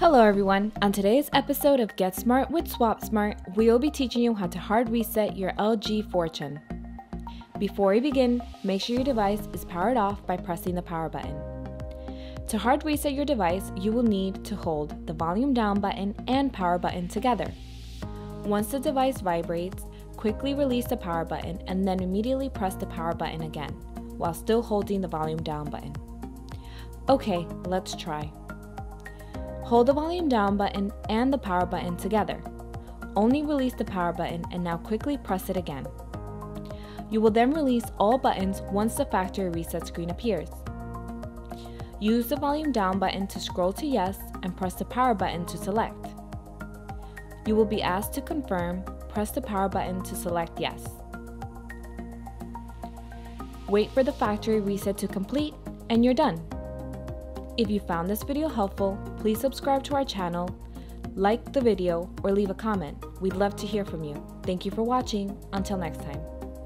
Hello everyone! On today's episode of Get Smart with SwopSmart, we will be teaching you how to hard reset your LG Fortune. Before we begin, make sure your device is powered off by pressing the power button. To hard reset your device, you will need to hold the volume down button and power button together. Once the device vibrates, quickly release the power button and then immediately press the power button again, while still holding the volume down button. Okay, let's try. Hold the volume down button and the power button together. Only release the power button and now quickly press it again. You will then release all buttons once the factory reset screen appears. Use the volume down button to scroll to yes and press the power button to select. You will be asked to confirm, press the power button to select yes. Wait for the factory reset to complete and you're done. If you found this video helpful, please subscribe to our channel, like the video, or leave a comment. We'd love to hear from you. Thank you for watching. Until next time.